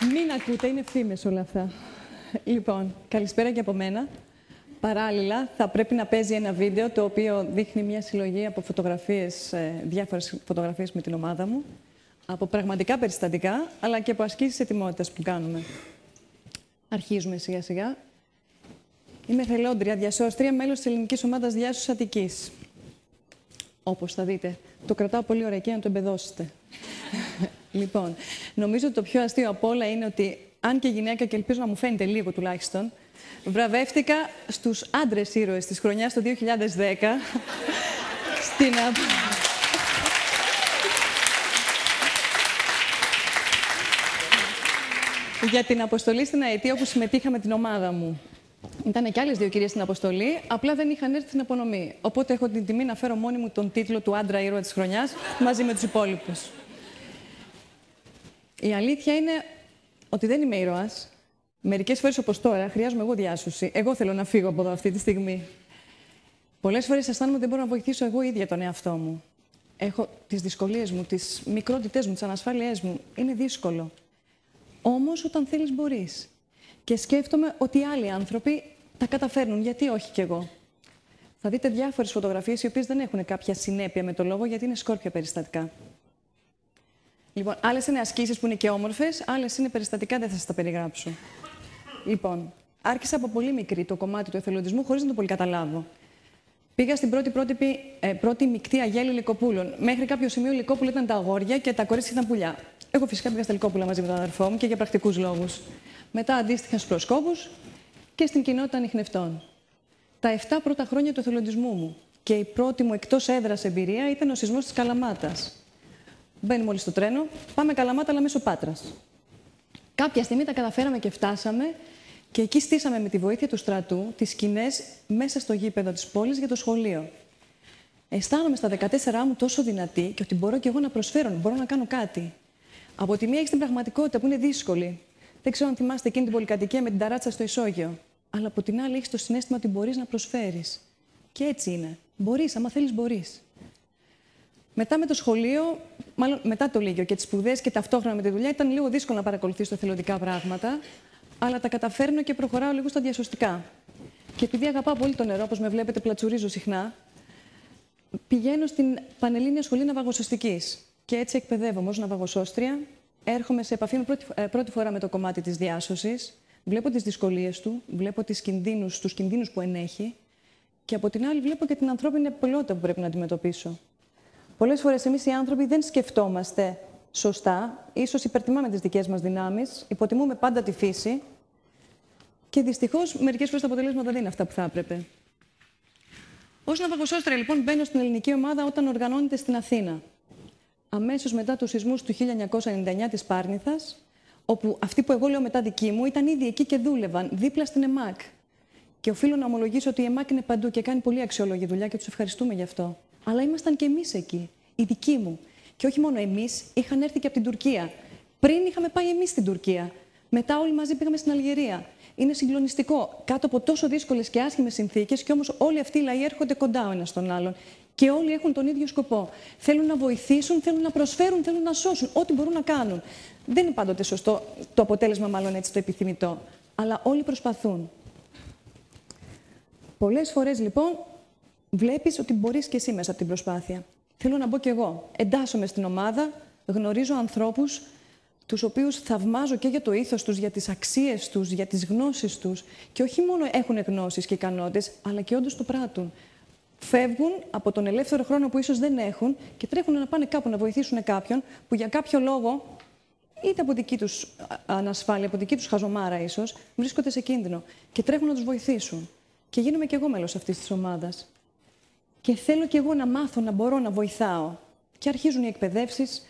Μην ακούτε, είναι φήμες όλα αυτά. Λοιπόν, καλησπέρα και από μένα. Παράλληλα, θα πρέπει να παίζει ένα βίντεο το οποίο δείχνει μια συλλογή από φωτογραφίες, ε, διάφορες φωτογραφίες με την ομάδα μου, από πραγματικά περιστατικά, αλλά και από ασκήσεις ετοιμότητας που κάνουμε. Αρχίζουμε σιγά σιγά. Είμαι θελόντρια, διασώστρια, μέλος της ελληνικής ομάδας διάσωσης Αττικής. Όπως θα δείτε. Το κρατάω πολύ ωραία και να το εμπεδώσετε. Λοιπόν, νομίζω ότι το πιο αστείο από όλα είναι ότι, αν και γυναίκα και ελπίζω να μου φαίνεται λίγο τουλάχιστον, βραβεύτηκα στους άντρες ήρωες της χρονιάς το 2010 στην... για την αποστολή στην Αιτία όπου συμμετείχα με την ομάδα μου. Ήταν και άλλες δύο κυρίες στην αποστολή, απλά δεν είχαν έρθει στην απονομή. Οπότε έχω την τιμή να φέρω μόνη μου τον τίτλο του άντρα ήρωα της χρονιάς μαζί με τους υπόλοιπους. Η αλήθεια είναι ότι δεν είμαι ήρωας. Μερικές φορές όπως τώρα χρειάζομαι εγώ διάσωση. Εγώ θέλω να φύγω από εδώ αυτή τη στιγμή. Πολλές φορές αισθάνομαι ότι δεν μπορώ να βοηθήσω εγώ ίδια τον εαυτό μου. Έχω τις δυσκολίες μου, τις μικρότητές μου, τις ανασφάλειές μου. Είναι δύσκολο. Όμως όταν θέλεις, μπορείς. Και σκέφτομαι ότι άλλοι άνθρωποι τα καταφέρνουν. Γιατί όχι κι εγώ; Θα δείτε διάφορες φωτογραφίες οι οποίες δεν έχουν κάποια συνέπεια με το λόγο, γιατί είναι σκόρπια περιστατικά. Λοιπόν, άλλες είναι ασκήσεις που είναι και όμορφες, άλλες είναι περιστατικά, δεν θα σας τα περιγράψω. Λοιπόν, άρχισα από πολύ μικρή το κομμάτι του εθελοντισμού, χωρίς να το πολύ καταλάβω. Πήγα στην πρώτη, πρώτη, ε, πρώτη μεικτή αγέλη Λυκοπούλων. Μέχρι κάποιο σημείο Λυκόπουλο ήταν τα αγόρια και τα κορίτσια ήταν πουλιά. Εγώ φυσικά πήγα στα Λυκόπουλα μαζί με τον αδερφό μου και για πρακτικούς λόγους μετά αντίστοιχα στους προσκόπους και στην κοινότητα ανιχνευτών. Τα 7 πρώτα χρόνια του εθελοντισμού μου και η πρώτη μου εκτός έδρας εμπειρία ήταν ο σεισμός της Καλαμάτας. Μπαίνουμε όλοι στο τρένο, πάμε Καλαμάτα, αλλά μέσω Πάτρας. Κάποια στιγμή τα καταφέραμε και φτάσαμε και εκεί στήσαμε με τη βοήθεια του στρατού τις σκηνές μέσα στο γήπεδο της πόλης για το σχολείο. Αισθάνομαι στα 14 μου τόσο δυνατή και ότι μπορώ και εγώ να προσφέρω, μπορώ να κάνω κάτι. Από τη μία έχεις την πραγματικότητα που είναι δύσκολη, δεν ξέρω αν θυμάστε εκείνη την πολυκατοικία με την ταράτσα στο ισόγειο. Αλλά από την άλλη έχεις το συνέστημα ότι μπορείς να προσφέρεις. Και έτσι είναι. Μπορείς, άμα θέλεις, μπορείς. Μετά με το σχολείο, μάλλον μετά το Λίγιο και τις σπουδές και ταυτόχρονα με τη δουλειά, ήταν λίγο δύσκολο να παρακολουθήσω εθελοντικά πράγματα, αλλά τα καταφέρνω και προχωράω λίγο στα διασωστικά. Και επειδή αγαπάω πολύ το νερό, όπως με βλέπετε, πλατσουρίζω συχνά, πηγαίνω στην Πανελλήνια Σχολή Ναυαγοσωστική. Και έτσι εκπαιδεύομαι ως ναυαγοσώστρια έρχομαι σε επαφή με πρώτη, ε, πρώτη φορά με το κομμάτι της διάσωσης, βλέπω τις δυσκολίες του, βλέπω τις κινδύνους, τους κινδύνους που ενέχει και από την άλλη βλέπω και την ανθρώπινη επικολότητα που πρέπει να αντιμετωπίσω. Πολλές φορές εμείς οι άνθρωποι δεν σκεφτόμαστε σωστά, ίσως υπερτιμάμε τις δικές μας δυνάμεις, υποτιμούμε πάντα τη φύση και δυστυχώς μερικές φορές τα αποτελέσματα δεν είναι αυτά που θα έπρεπε. Ω ναυαγοσώστρα, λοιπόν, μπαίνω στην ελληνική ομάδα όταν οργανώνεται στην Αθήνα αμέσως μετά τους σεισμούς του 1999 της Πάρνηθας, όπου αυτοί που εγώ λέω μετά δική μου ήταν ήδη εκεί και δούλευαν, δίπλα στην ΕΜΑΚ. Και οφείλω να ομολογήσω ότι η ΕΜΑΚ είναι παντού και κάνει πολύ αξιόλογη δουλειά και τους ευχαριστούμε γι' αυτό. Αλλά ήμασταν και εμείς εκεί, οι δικοί μου. Και όχι μόνο εμείς, είχαν έρθει και από την Τουρκία. Πριν είχαμε πάει εμείς στην Τουρκία. Μετά όλοι μαζί πήγαμε στην Αλγερία. Είναι συγκλονιστικό. Κάτω από τόσο δύσκολες και άσχημες συνθήκες, και όμως όλοι αυτοί οι λαοί έρχονται κοντά ο ένας στον άλλον. Και όλοι έχουν τον ίδιο σκοπό. Θέλουν να βοηθήσουν, θέλουν να προσφέρουν, θέλουν να σώσουν. Ό,τι μπορούν να κάνουν. Δεν είναι πάντοτε σωστό το αποτέλεσμα, μάλλον έτσι το επιθυμητό. Αλλά όλοι προσπαθούν. Πολλές φορές λοιπόν βλέπεις ότι μπορείς και εσύ μέσα από την προσπάθεια. Θέλω να μπω κι εγώ. Εντάσσομαι στην ομάδα, γνωρίζω ανθρώπους τους οποίους θαυμάζω και για το ήθος τους, για τις αξίες τους, για τις γνώσεις τους και όχι μόνο έχουν γνώσεις και ικανότητες, αλλά και όντως το πράττουν φεύγουν από τον ελεύθερο χρόνο που ίσως δεν έχουν και τρέχουν να πάνε κάπου να βοηθήσουν κάποιον που για κάποιο λόγο, είτε από δική τους ανασφάλεια, από δική τους χαζομάρα ίσως, βρίσκονται σε κίνδυνο και τρέχουν να τους βοηθήσουν. Και γίνομαι κι εγώ μέλος αυτής της ομάδας. Και θέλω κι εγώ να μάθω να μπορώ να βοηθάω. Και αρχίζουν οι εκπαιδεύσεις,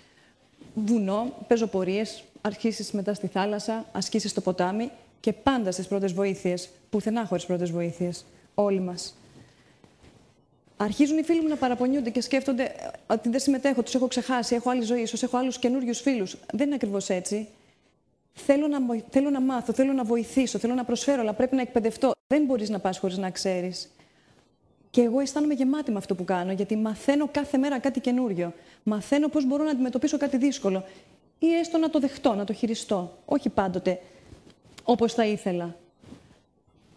βουνό, πεζοπορίες, αρχίσεις μετά στη θάλασσα, ασκήσεις στο ποτάμι και πάντα στις πρώτες βοήθειες, πουθενά χωρίς πρώτες βοήθειες, όλοι μας. Αρχίζουν οι φίλοι μου να παραπονιούνται και σκέφτονται ε, ότι δεν συμμετέχω, τους έχω ξεχάσει, έχω άλλη ζωή, ίσως έχω άλλους καινούριους φίλους. Δεν είναι ακριβώς έτσι. Θέλω να, θέλω να μάθω, θέλω να βοηθήσω, θέλω να προσφέρω, αλλά πρέπει να εκπαιδευτώ. Δεν μπορείς να πας χωρίς να ξέρεις. Και εγώ αισθάνομαι γεμάτη με αυτό που κάνω, γιατί μαθαίνω κάθε μέρα κάτι καινούριο. Μαθαίνω πώς μπορώ να αντιμετωπίσω κάτι δύσκολο. ή έστω να το δεχτώ, να το χειριστώ. Όχι πάντοτε όπως θα ήθελα.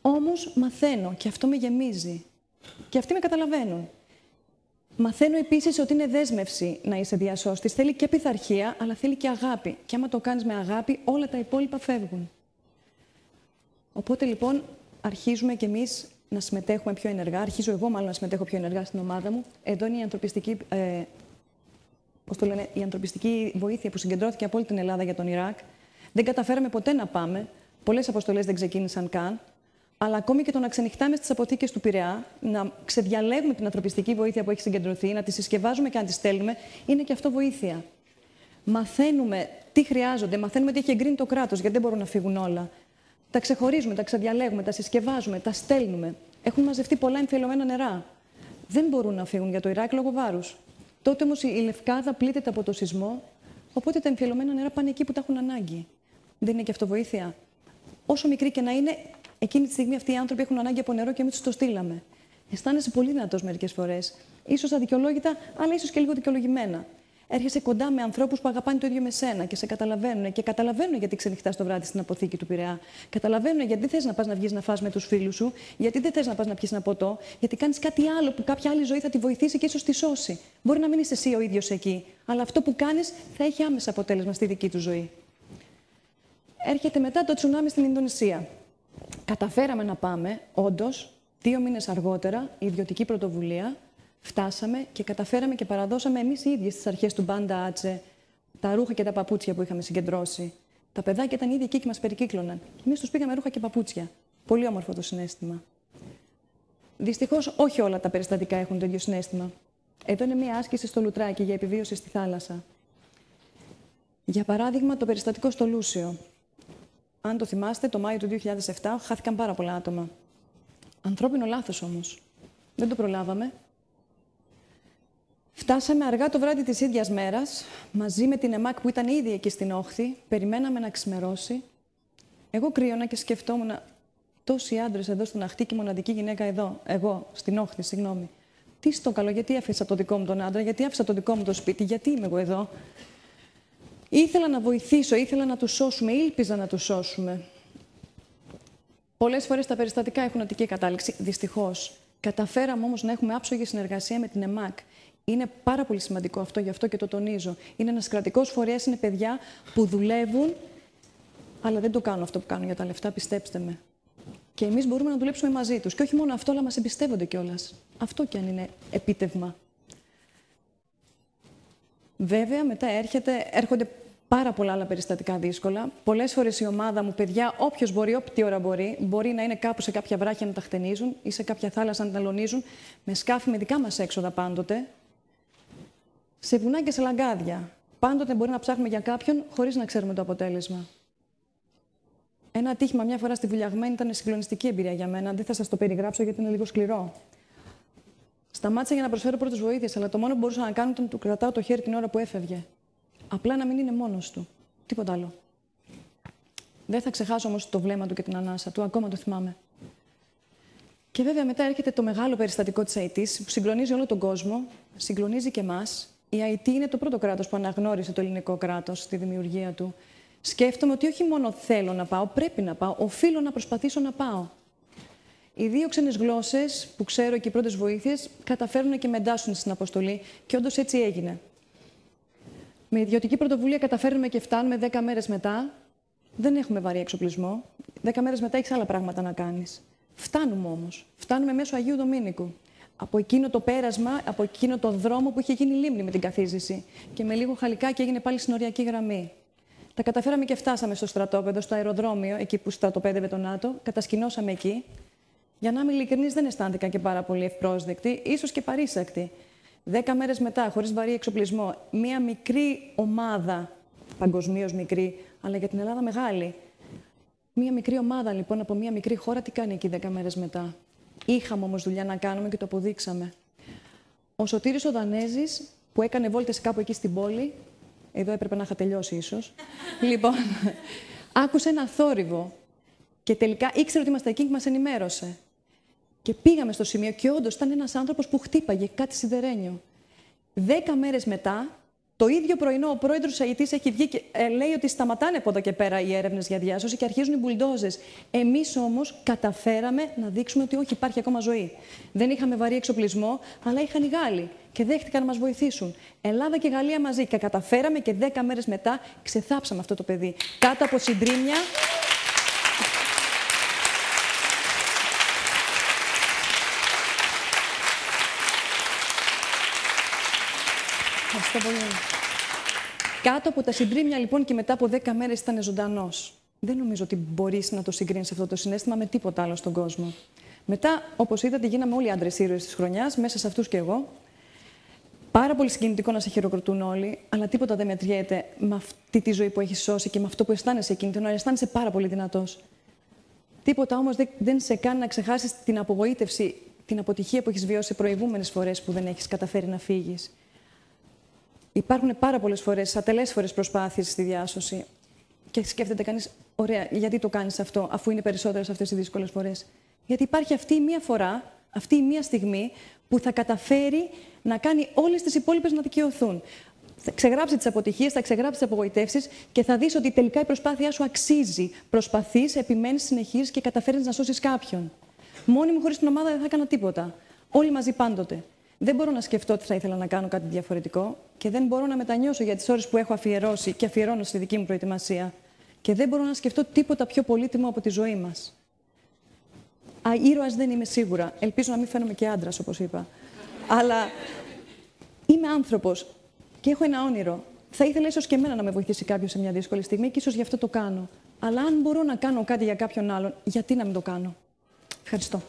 Όμως μαθαίνω και αυτό με γεμίζει. Και αυτοί με καταλαβαίνουν. Μαθαίνω επίσης ότι είναι δέσμευση να είσαι διασώστης. Θέλει και πειθαρχία, αλλά θέλει και αγάπη. Και άμα το κάνεις με αγάπη, όλα τα υπόλοιπα φεύγουν. Οπότε λοιπόν αρχίζουμε κι εμείς να συμμετέχουμε πιο ενεργά. Αρχίζω εγώ μάλλον να συμμετέχω πιο ενεργά στην ομάδα μου. Εδώ είναι η ανθρωπιστική, ε, πώς το λένε, η ανθρωπιστική βοήθεια που συγκεντρώθηκε από όλη την Ελλάδα για τον Ιράκ. Δεν καταφέραμε ποτέ να πάμε. Πολλές αποστολές δεν ξεκίνησαν καν. Αλλά ακόμη και το να ξενυχτάμε στις αποθήκες του Πειραιά, να ξεδιαλέγουμε την ανθρωπιστική βοήθεια που έχει συγκεντρωθεί, να τη συσκευάζουμε και να τη στέλνουμε, είναι και αυτό βοήθεια. Μαθαίνουμε τι χρειάζονται, μαθαίνουμε τι έχει εγκρίνει το κράτος, γιατί δεν μπορούν να φύγουν όλα. Τα ξεχωρίζουμε, τα ξεδιαλέγουμε, τα συσκευάζουμε, τα στέλνουμε. Έχουν μαζευτεί πολλά εμφυλωμένα νερά. Δεν μπορούν να φύγουν για το Ιράκ λόγω βάρους. Τότε όμως η Λευκάδα πλήττεται από το σεισμό, οπότε τα εμφυλωμένα νερά πάνε εκεί που τα έχουν ανάγκη. Δεν είναι και αυτό βοήθεια. Όσο μικρή και να είναι, εκείνη τη στιγμή αυτοί οι άνθρωποι έχουν ανάγκη από νερό και εμείς τους το στείλαμε. Αισθάνεσαι πολύ δυνατός μερικές φορές. σω αδικαιολόγητα, αλλά ίσως και λίγο δικαιολογημένα έρχεσαι κοντά με ανθρώπους που αγαπάνε το ίδιο με σένα και σε καταλαβαίνουν και καταλαβαίνουν γιατί ξενυχτάς το βράδυ στην αποθήκη του Πειραιά. Καταλαβαίνουν γιατί δεν θες να πας να βγεις να φας με τους φίλους σου, γιατί δεν θες να πας να πιεις ένα ποτό, γιατί κάνεις κάτι άλλο που κάποια άλλη ζωή θα τη βοηθήσει και ίσως τη σώσει. Μπορεί να μην είσαι εσύ ο ίδιος εκεί, αλλά αυτό που κάνεις θα έχει άμεσα αποτέλεσμα στη δική του ζωή. Έρχεται μετά το τσουνάμι στην Ινδονησία. Καταφέραμε να πάμε, όντως, δύο μήνες αργότερα, η ιδιωτική πρωτοβουλία, φτάσαμε και καταφέραμε και παραδώσαμε εμείς οι ίδιοι στι αρχές του Μπάντα Άτσε τα ρούχα και τα παπούτσια που είχαμε συγκεντρώσει. Τα παιδάκια ήταν ήδη εκεί και μας περικύκλωναν. Εμείς τους πήγαμε ρούχα και παπούτσια. Πολύ όμορφο το συνέστημα. Δυστυχώς, όχι όλα τα περιστατικά έχουν το ίδιο συνέστημα. Εδώ είναι μία άσκηση στο Λουτράκι για επιβίωση στη θάλασσα. Για παράδειγμα, το περιστατικό στο Λούσιο. Αν το θυμάστε, το Μάιο του 2007 χάθηκαν πάρα πολλά άτομα. Ανθρώπινο λάθος όμως. Δεν το προλάβαμε. Φτάσαμε αργά το βράδυ της ίδιας μέρας, μαζί με την ΕΜΑΚ που ήταν ήδη εκεί στην όχθη, περιμέναμε να ξημερώσει. Εγώ κρύωνα και σκεφτόμουν τόσοι άντρες εδώ στον αχτή και μοναδική γυναίκα εδώ, εγώ, στην όχθη, συγγνώμη. Τι στο καλό, γιατί άφησα το δικό μου τον άντρα, γιατί άφησα το δικό μου το σπίτι, γιατί είμαι εγώ εδώ; Ήθελα να βοηθήσω, ήθελα να τους σώσουμε, ήλπιζα να τους σώσουμε. Πολλές φορές τα περιστατικά έχουν αττική κατάληξη, δυστυχώς. Καταφέραμε όμως να έχουμε άψογη συνεργασία με την ΕΜΑΚ. Είναι πάρα πολύ σημαντικό αυτό, γι' αυτό και το τονίζω. Είναι ένας κρατικός φορέας, είναι παιδιά που δουλεύουν, αλλά δεν το κάνουν αυτό που κάνουν για τα λεφτά, πιστέψτε με. Και εμείς μπορούμε να δουλέψουμε μαζί τους. Και όχι μόνο αυτό, αλλά μας εμπιστεύονται κιόλας. Αυτό κι αν είναι επίτευγμα. Βέβαια, μετά έρχεται, έρχονται πάρα πολλά άλλα περιστατικά δύσκολα. Πολλές φορές η ομάδα μου, παιδιά, όποιος μπορεί, όποια ώρα μπορεί, μπορεί να είναι κάπου σε κάποια βράχια να τα χτενίζουν ή σε κάποια θάλασσα να τα λονίζουν, με σκάφη με δικά μας έξοδα πάντοτε, σε βουνά και σε λαγκάδια. Πάντοτε μπορεί να ψάχνουμε για κάποιον χωρίς να ξέρουμε το αποτέλεσμα. Ένα ατύχημα μια φορά στη Βουλιαγμένη ήταν συγκλονιστική εμπειρία για μένα. Δεν θα σας το περιγράψω γιατί είναι λίγο σκληρό. Σταμάτησα για να προσφέρω πρώτες βοήθειες, αλλά το μόνο που μπορούσα να κάνω ήταν να του κρατάω το χέρι την ώρα που έφευγε. Απλά να μην είναι μόνος του. Τίποτα άλλο. Δεν θα ξεχάσω όμως το βλέμμα του και την ανάσα του, ακόμα το θυμάμαι. Και βέβαια μετά έρχεται το μεγάλο περιστατικό της ΑΕΤ που συγκλονίζει όλο τον κόσμο, συγκλονίζει και εμάς, η ΑΕΤ είναι το πρώτο κράτος που αναγνώρισε το ελληνικό κράτος στη δημιουργία του. Σκέφτομαι ότι όχι μόνο θέλω να πάω, πρέπει να πάω, οφείλω να προσπαθήσω να πάω. Οι δύο ξένες γλώσσες που ξέρω και οι πρώτες βοήθειες καταφέρουν και με εντάσσουν στην αποστολή και όντως έτσι έγινε. Με ιδιωτική πρωτοβουλία καταφέρνουμε και φτάνουμε 10 μέρες μετά. Δεν έχουμε βαρύ εξοπλισμό. 10 μέρες μετά έχεις άλλα πράγματα να κάνεις. Φτάνουμε όμως. Φτάνουμε μέσω Αγίου Δομήνικου από εκείνο το πέρασμα, από εκείνο το δρόμο που είχε γίνει λίμνη με την καθίζηση. Και με λίγο χαλικάκι έγινε πάλι συνοριακή γραμμή. Τα καταφέραμε και φτάσαμε στο στρατόπεδο, στο αεροδρόμιο, εκεί που στρατοπέδευε το ΝΑΤΟ. Κατασκηνώσαμε εκεί. Για να είμαι ειλικρινής, δεν αισθάνθηκα και πάρα πολύ ευπρόσδεκτη, ίσως και παρήσακτη. Δέκα μέρες μετά, χωρίς βαρύ εξοπλισμό, μία μικρή ομάδα, παγκοσμίως μικρή, αλλά για την Ελλάδα μεγάλη. Μία μικρή ομάδα λοιπόν από μία μικρή χώρα, τι κάνει εκεί δέκα μέρες μετά; Είχαμε όμως δουλειά να κάνουμε και το αποδείξαμε. Ο Σωτήρης ο Δανέζης, που έκανε βόλτες κάπου εκεί στην πόλη, εδώ έπρεπε να είχα τελειώσει ίσως, λοιπόν, άκουσε ένα θόρυβο και τελικά ήξερε ότι είμαστε εκεί και μας ενημέρωσε. Και πήγαμε στο σημείο και όντως ήταν ένας άνθρωπος που χτύπαγε κάτι σιδερένιο. Δέκα μέρες μετά, Το ίδιο πρωινό ο πρόεδρος της ΑΕΤ έχει βγει και ε, λέει ότι σταματάνε από εδώ και πέρα οι έρευνες για διάσωση και αρχίζουν οι μπουλντόζες. Εμείς όμως καταφέραμε να δείξουμε ότι όχι, υπάρχει ακόμα ζωή. Δεν είχαμε βαρύ εξοπλισμό, αλλά είχαν οι Γάλλοι και δέχτηκαν να μας βοηθήσουν. Ελλάδα και Γαλλία μαζί και καταφέραμε και δέκα μέρες μετά ξεθάψαμε αυτό το παιδί. Κάτω από συντρίμια. Ευχαριστώ πολύ. Κάτω από τα συντρίμια, λοιπόν, και μετά από 10 μέρες ήταν ζωντανός. Δεν νομίζω ότι μπορείς να το συγκρίνεις αυτό το συνέστημα με τίποτα άλλο στον κόσμο. Μετά, όπως είδατε, γίναμε όλοι άντρες ήρωες της χρονιάς, μέσα σε αυτούς και εγώ. Πάρα πολύ συγκινητικό να σε χειροκροτούν όλοι, αλλά τίποτα δεν μετριέται με αυτή τη ζωή που έχεις σώσει και με αυτό που αισθάνεσαι εκείνη την ώρα. Αισθάνεσαι πάρα πολύ δυνατός. Τίποτα όμως δεν σε κάνει να ξεχάσεις την απογοήτευση, την αποτυχία που έχεις βιώσει προηγούμενες φορές που δεν έχεις καταφέρει να φύγεις. Υπάρχουν πάρα πολλές φορές, ατελέσφορε προσπάθειες στη διάσωση. Και σκέφτεται κανείς, ωραία, γιατί το κάνεις αυτό, αφού είναι περισσότερες αυτές οι δύσκολες φορές. Γιατί υπάρχει αυτή η μία φορά, αυτή η μία στιγμή που θα καταφέρει να κάνει όλες τις υπόλοιπες να δικαιωθούν. Θα ξεγράψει τις αποτυχίες, θα ξεγράψει τις απογοητεύσεις και θα δεις ότι τελικά η προσπάθειά σου αξίζει. Προσπαθείς, επιμένεις, συνεχίζεις και καταφέρνεις να σώσεις κάποιον. Μόνη μου χωρίς την ομάδα δεν θα έκανα τίποτα. Όλοι μαζί πάντοτε. Δεν μπορώ να σκεφτώ ότι θα ήθελα να κάνω κάτι διαφορετικό και δεν μπορώ να μετανιώσω για τις ώρες που έχω αφιερώσει και αφιερώνω στη δική μου προετοιμασία. Και δεν μπορώ να σκεφτώ τίποτα πιο πολύτιμο από τη ζωή μας. Ήρωας δεν είμαι σίγουρα. Ελπίζω να μην φαίνομαι και άντρας, όπως είπα. Αλλά είμαι άνθρωπος και έχω ένα όνειρο. Θα ήθελα ίσως και εμένα να με βοηθήσει κάποιος σε μια δύσκολη στιγμή και ίσως γι' αυτό το κάνω. Αλλά αν μπορώ να κάνω κάτι για κάποιον άλλον, γιατί να μην το κάνω; Ευχαριστώ.